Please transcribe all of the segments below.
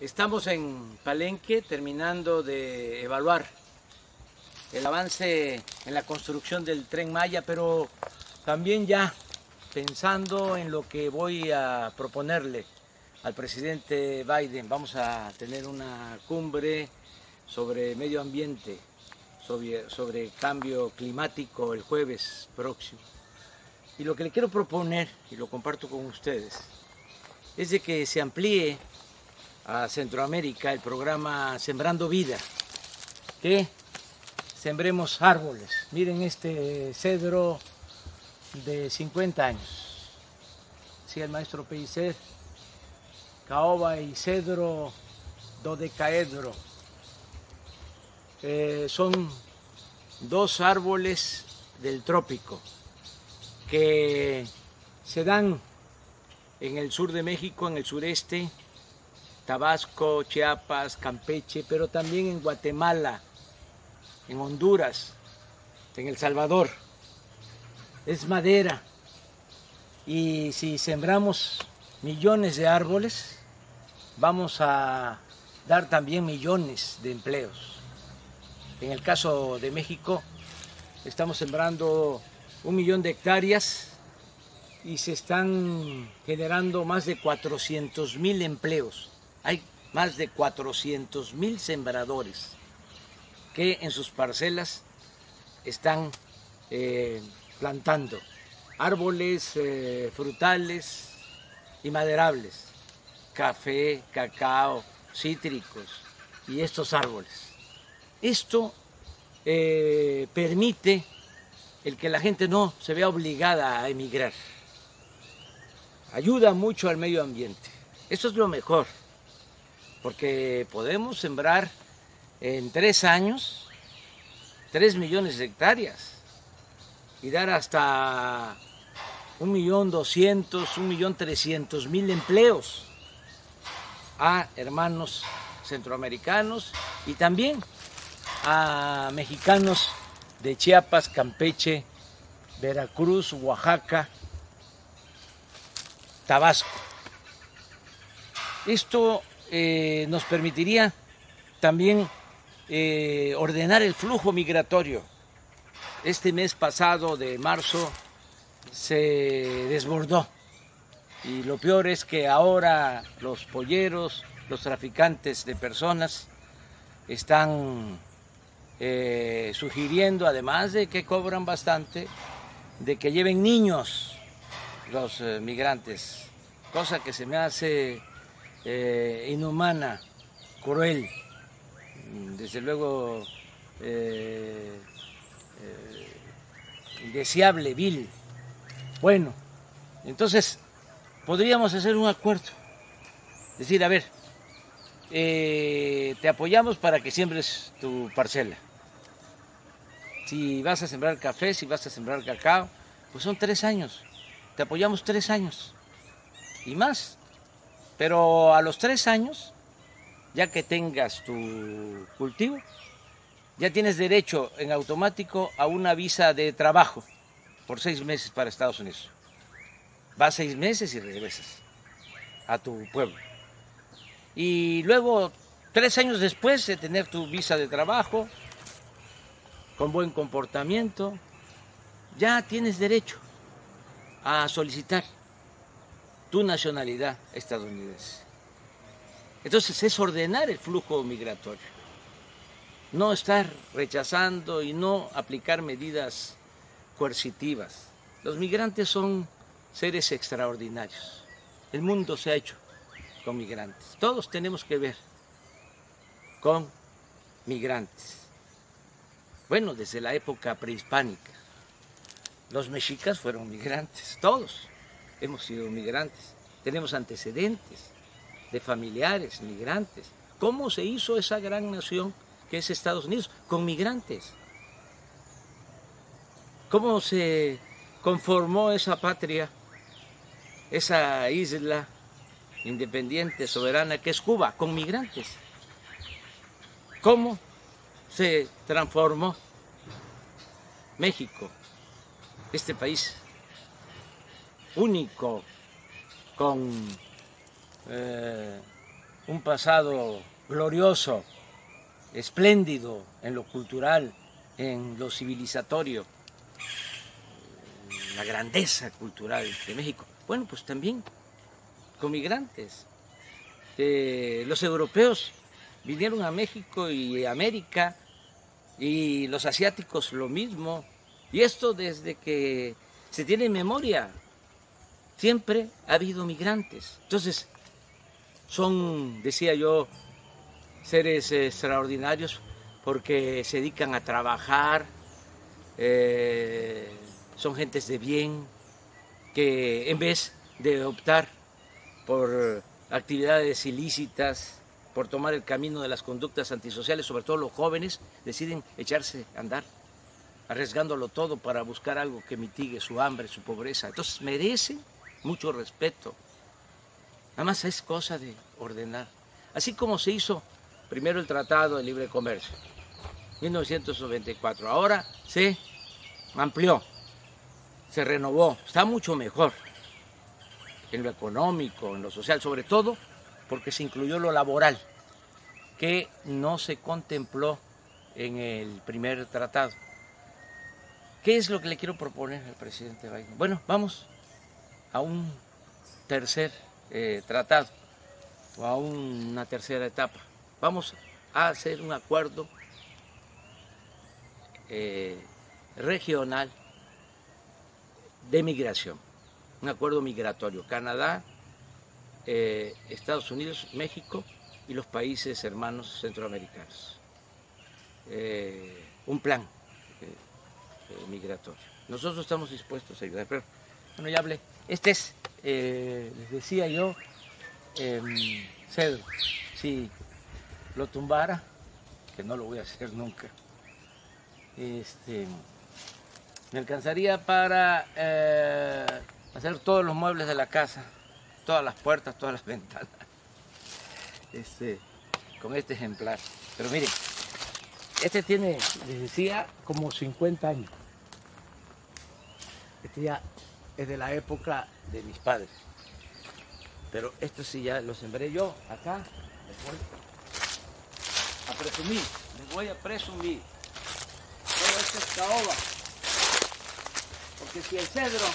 Estamos en Palenque terminando de evaluar el avance en la construcción del tren Maya, pero también ya pensando en lo que voy a proponerle al presidente Biden. Vamos a tener una cumbre sobre medio ambiente, sobre, sobre cambio climático el jueves próximo. Y lo que le quiero proponer, y lo comparto con ustedes, es de que se amplíe a Centroamérica el programa Sembrando Vida, que sembremos árboles. Miren este cedro de 50 años. Sí, el maestro Pellicer, caoba y cedro dodecaedro. Eh, son dos árboles del trópico que se dan en el sur de México, en el sureste, Tabasco, Chiapas, Campeche, pero también en Guatemala, en Honduras, en El Salvador. Es madera. Y si sembramos millones de árboles, vamos a dar también millones de empleos. En el caso de México, estamos sembrando un millón de hectáreas y se están generando más de 400 mil empleos. Hay más de 400 mil sembradores que en sus parcelas están eh, plantando árboles eh, frutales y maderables, café, cacao, cítricos y estos árboles. Esto eh, permite el que la gente no se vea obligada a emigrar ayuda mucho al medio ambiente. Eso es lo mejor, porque podemos sembrar en tres años tres millones de hectáreas y dar hasta un millón doscientos, un millón trescientos mil empleos a hermanos centroamericanos y también a mexicanos de Chiapas, Campeche, Veracruz, Oaxaca, Tabasco. Esto eh, nos permitiría también eh, ordenar el flujo migratorio. Este mes pasado de marzo se desbordó y lo peor es que ahora los polleros, los traficantes de personas están eh, sugiriendo, además de que cobran bastante, de que lleven niños los migrantes, cosa que se me hace eh, inhumana, cruel, desde luego eh, indeseable, vil. Bueno, entonces podríamos hacer un acuerdo, decir, a ver, te apoyamos para que siembres tu parcela. Si vas a sembrar café, si vas a sembrar cacao, pues son tres años te apoyamos tres años y más. Pero a los tres años, ya que tengas tu cultivo, ya tienes derecho en automático a una visa de trabajo por seis meses para Estados Unidos. Vas seis meses y regresas a tu pueblo. Y luego, tres años después de tener tu visa de trabajo, con buen comportamiento, ya tienes derecho a solicitar tu nacionalidad estadounidense. Entonces es ordenar el flujo migratorio, no estar rechazando y no aplicar medidas coercitivas. Los migrantes son seres extraordinarios. El mundo se ha hecho con migrantes. Todos tenemos que ver con migrantes. Bueno, desde la época prehispánica. Los mexicas fueron migrantes, todos hemos sido migrantes. Tenemos antecedentes de familiares migrantes. ¿Cómo se hizo esa gran nación que es Estados Unidos? Con migrantes. ¿Cómo se conformó esa patria, esa isla independiente, soberana que es Cuba? Con migrantes. ¿Cómo se transformó México este país único, con eh, un pasado glorioso, espléndido en lo cultural, en lo civilizatorio, la grandeza cultural de México. Bueno, pues también con migrantes. Eh, los europeos vinieron a México y América y los asiáticos lo mismo. Y esto desde que se tiene memoria. Siempre ha habido migrantes. Entonces, son, decía yo, seres extraordinarios porque se dedican a trabajar, eh, son gentes de bien, que en vez de optar por actividades ilícitas, por tomar el camino de las conductas antisociales, sobre todo los jóvenes, deciden echarse a andar, arriesgándolo todo para buscar algo que mitigue su hambre, su pobreza. Entonces merecen mucho respeto. Nada más es cosa de ordenar. Así como se hizo primero el Tratado de Libre Comercio, 1994. Ahora se amplió, se renovó, está mucho mejor en lo económico, en lo social, sobre todo porque se incluyó lo laboral, que no se contempló en el primer tratado. ¿Qué es lo que le quiero proponer al presidente Biden? Bueno, vamos a un tercer eh, tratado o a una tercera etapa. Vamos a hacer un acuerdo eh, regional de migración, un acuerdo migratorio. Canadá, eh, Estados Unidos, México y los países hermanos centroamericanos. Un plan migratorio. Nosotros estamos dispuestos a ayudar, pero bueno, ya hablé. Este es, les decía yo, em, Cedro, si lo tumbara, que no lo voy a hacer nunca, este, me alcanzaría para eh, hacer todos los muebles de la casa, todas las puertas, todas las ventanas, este, con este ejemplar. Pero miren, este tiene, les decía, como 50 años. Este ya es de la época de mis padres. Pero esto sí ya lo sembré yo acá. Les a presumir, les voy a presumir esto es caoba. Porque si el cedro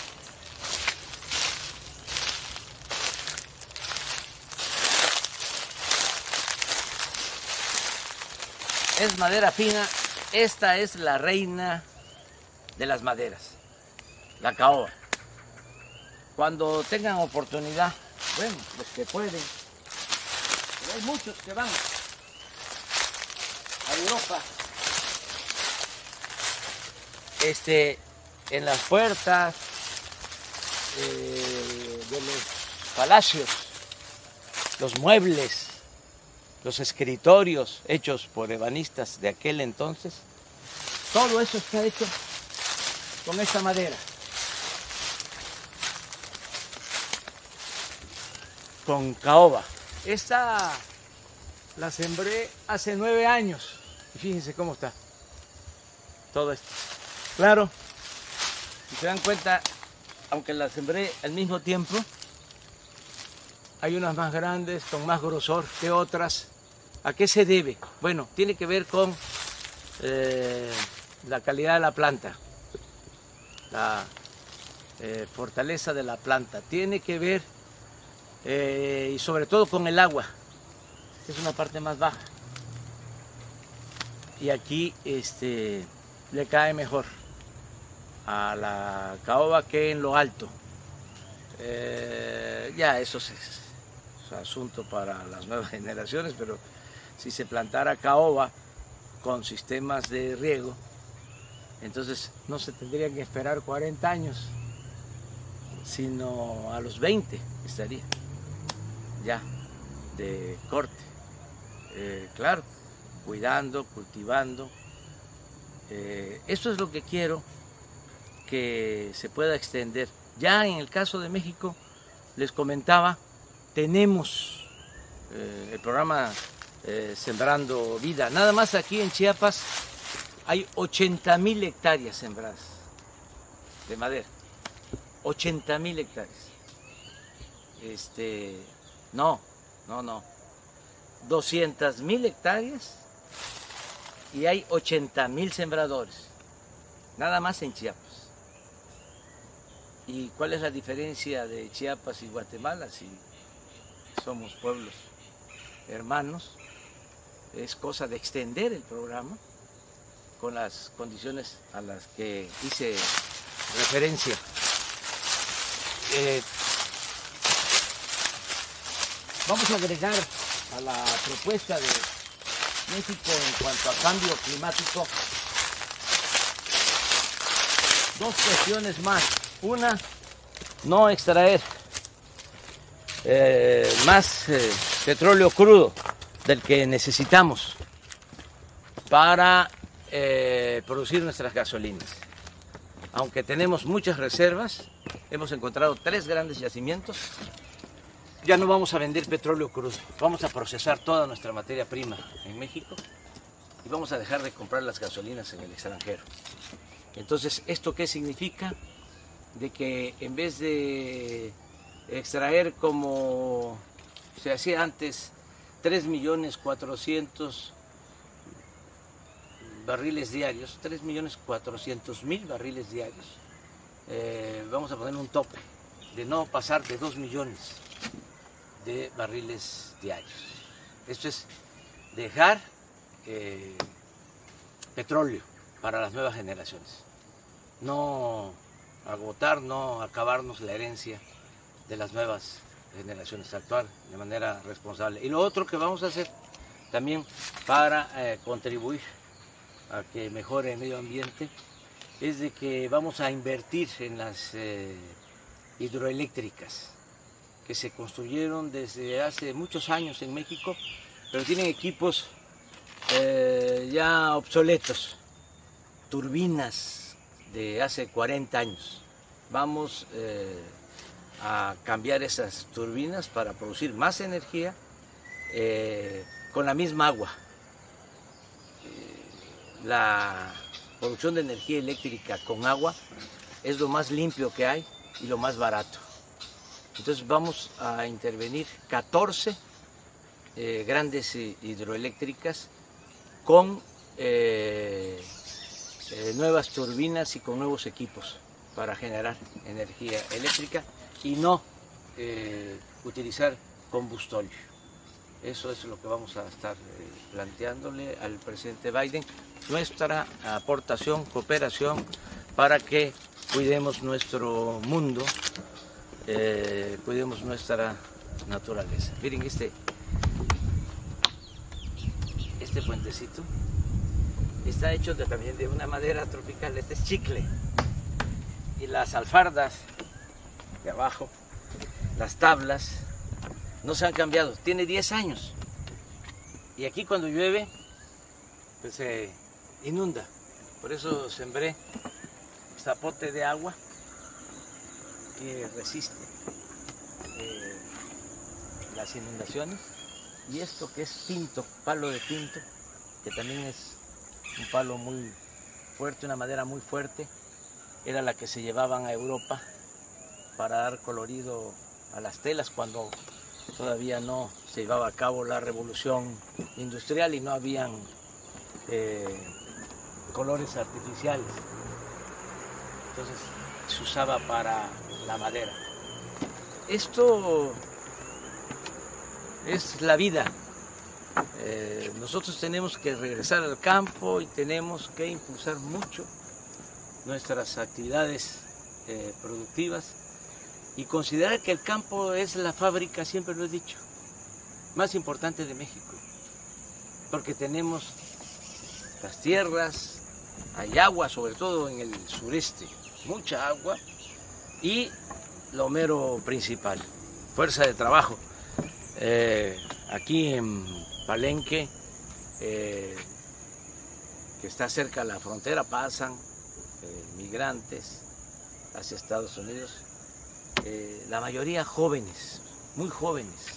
es madera fina, esta es la reina de las maderas, la caoba. Cuando tengan oportunidad, bueno, los que pueden, pero hay muchos que van a Europa este, en las puertas eh, de los palacios, los muebles, los escritorios hechos por ebanistas de aquel entonces, todo eso está hecho con esta madera. Con caoba. Esta la sembré hace nueve años. Y fíjense cómo está todo esto. Claro, si se dan cuenta, aunque las sembré al mismo tiempo, hay unas más grandes, con más grosor que otras. ¿A qué se debe? Bueno, tiene que ver con eh, la calidad de la planta, la eh, fortaleza de la planta. Tiene que ver, eh, y sobre todo con el agua, es una parte más baja. Y aquí este, le cae mejor a la caoba que en lo alto. Eh, ya eso es, asunto para las nuevas generaciones, pero si se plantara caoba con sistemas de riego, entonces no se tendría que esperar 40 años, sino a los 20 estaría ya de corte. Eh, claro, cuidando, cultivando. Eh, eso es lo que quiero que se pueda extender. Ya en el caso de México, les comentaba, tenemos eh, el programa Sembrando Vida. Nada más aquí en Chiapas hay 80 mil hectáreas sembradas de madera. 80 mil hectáreas. Este, no, no, no. 200 mil hectáreas y hay 80 mil sembradores, nada más en Chiapas. ¿Y cuál es la diferencia de Chiapas y Guatemala si somos pueblos hermanos? Es cosa de extender el programa con las condiciones a las que hice referencia. Eh, vamos a agregar a la propuesta de México en cuanto a cambio climático dos cuestiones más. Una, no extraer eh, más eh, petróleo crudo del que necesitamos para eh, producir nuestras gasolinas. Aunque tenemos muchas reservas, hemos encontrado tres grandes yacimientos, ya no vamos a vender petróleo crudo, vamos a procesar toda nuestra materia prima en México y vamos a dejar de comprar las gasolinas en el extranjero. Entonces, ¿esto qué significa? De que en vez de extraer como se hacía antes 3 millones 400 barriles diarios, 3 millones 400 mil barriles diarios, eh, vamos a poner un tope de no pasar de 2 millones de barriles diarios. Esto es dejar eh, petróleo para las nuevas generaciones, no agotar, no acabarnos la herencia de las nuevas generaciones, actuar de manera responsable. Y lo otro que vamos a hacer también para eh, contribuir a que mejore el medio ambiente es de que vamos a invertir en las eh, hidroeléctricas que se construyeron desde hace muchos años en México, pero tienen equipos eh, ya obsoletos, turbinas de hace 40 años. Vamos eh, a cambiar esas turbinas para producir más energía con la misma agua la producción de energía eléctrica con agua es lo más limpio que hay y lo más barato. Entonces vamos a intervenir 14 eh, grandes hidroeléctricas con eh, eh, nuevas turbinas y con nuevos equipos para generar energía eléctrica y no utilizar combustóleo. Eso es lo que vamos a estar planteándole al presidente Biden nuestra aportación, cooperación para que cuidemos nuestro mundo, eh, cuidemos nuestra naturaleza. Miren este, este puentecito está hecho también de una madera tropical, este es chicle. Y las alfardas de abajo, las tablas, no se han cambiado, tiene 10 años. Y aquí cuando llueve, pues se inunda. Por eso sembré zapote de agua que resiste las inundaciones. Y esto que es pinto, palo de pinto, que también es un palo muy fuerte, una madera muy fuerte, era la que se llevaban a Europa para dar colorido a las telas cuando todavía no se llevaba a cabo la revolución industrial y no habían eh, colores artificiales. Entonces se usaba para la madera. Esto es la vida. Eh, nosotros tenemos que regresar al campo y tenemos que impulsar mucho nuestras actividades eh, productivas y considerar que el campo es la fábrica, siempre lo he dicho, más importante de México, porque tenemos las tierras, hay agua, sobre todo en el sureste, mucha agua, y lo mero principal, fuerza de trabajo. Eh, aquí en Palenque, eh, que está cerca de la frontera, pasan eh, migrantes hacia Estados Unidos, la mayoría jóvenes, muy jóvenes.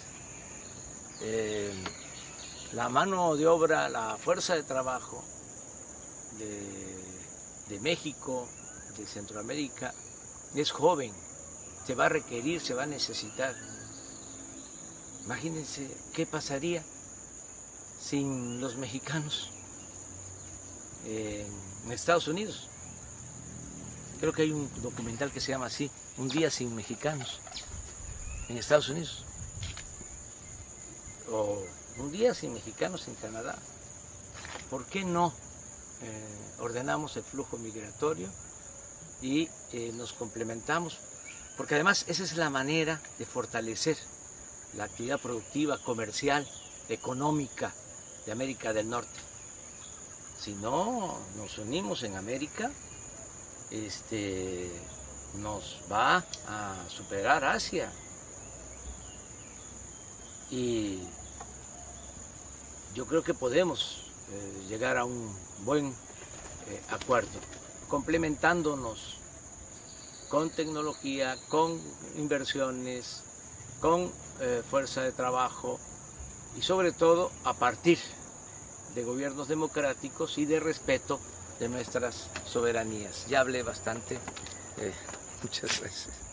la mano de obra, la fuerza de trabajo de, México, de Centroamérica, es joven, se va a requerir, se va a necesitar. Imagínense qué pasaría sin los mexicanos en Estados Unidos. Creo que hay un documental que se llama así, Un día sin mexicanos en Estados Unidos. O Un día sin mexicanos en Canadá. ¿Por qué no eh, ordenamos el flujo migratorio y eh, nos complementamos? Porque además esa es la manera de fortalecer la actividad productiva, comercial, económica de América del Norte. Si no nos unimos en América, este, nos va a superar Asia. Y yo creo que podemos eh, llegar a un buen eh, acuerdo, complementándonos con tecnología, con inversiones, con eh, fuerza de trabajo y sobre todo a partir de gobiernos democráticos y de respeto de nuestras soberanías. Ya hablé bastante. muchas gracias.